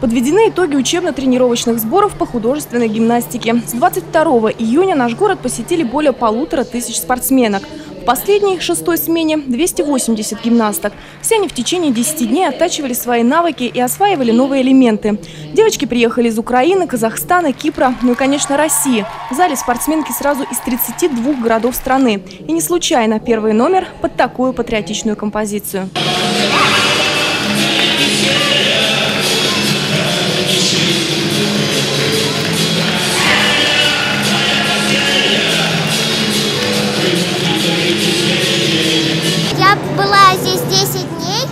Подведены итоги учебно-тренировочных сборов по художественной гимнастике. С 22 июня наш город посетили более полутора тысяч спортсменок. В последней, шестой смене, 280 гимнасток. Все они в течение 10 дней оттачивали свои навыки и осваивали новые элементы. Девочки приехали из Украины, Казахстана, Кипра, ну и, конечно, России. В зале спортсменки сразу из 32 городов страны. И не случайно первый номер под такую патриотичную композицию. Была здесь 10 дней.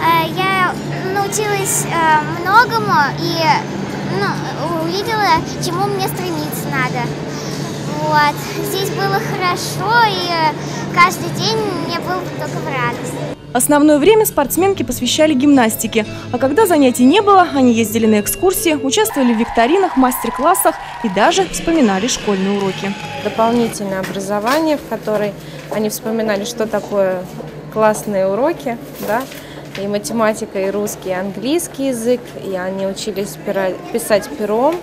Э, Я научилась э, многому и ну, увидела, чему мне стремиться надо. Вот. Здесь было хорошо, и каждый день мне был только в радость. Основное время спортсменки посвящали гимнастике. А когда занятий не было, они ездили на экскурсии, участвовали в викторинах, мастер-классах и даже вспоминали школьные уроки. дополнительное образование, в которой они вспоминали, что такое классные уроки, да, и математика, и русский, и английский язык, и они учились пера- писать пером,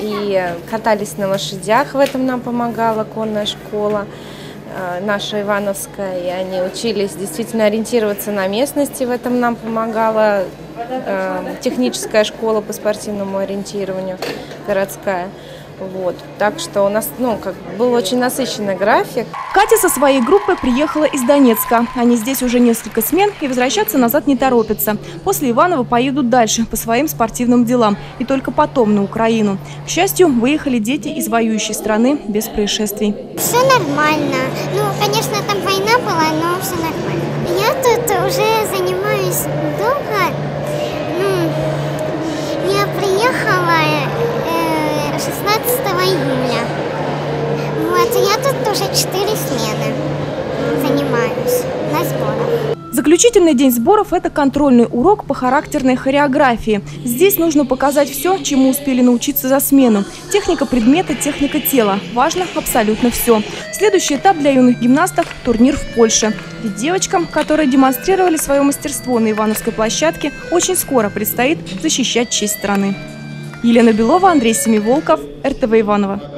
и катались на лошадях, в этом нам помогала конная школа э, наша Ивановская, и они учились действительно ориентироваться на местности, в этом нам помогала э, техническая школа по спортивному ориентированию городская. Вот. Так что у нас ну, как бы был очень насыщенный график. Катя со своей группой приехала из Донецка. Они здесь уже несколько смен и возвращаться назад не торопятся. После Иванова поедут дальше по своим спортивным делам и только потом на Украину. К счастью, выехали дети из воюющей страны без происшествий. Все нормально. Ну, конечно, там война была, но все нормально. Я тут уже занимаюсь июля. Вот, и я тут уже 4 смены занимаюсь на сборах. Заключительный день сборов – это контрольный урок по характерной хореографии. Здесь нужно показать все, чему успели научиться за смену. Техника предмета, техника тела. Важно абсолютно все. Следующий этап для юных гимнасток – турнир в Польше. Ведь девочкам, которые демонстрировали свое мастерство на Ивановской площадке, очень скоро предстоит защищать честь страны. Елена Белова, Андрей Семиволков, РТВ Иванова.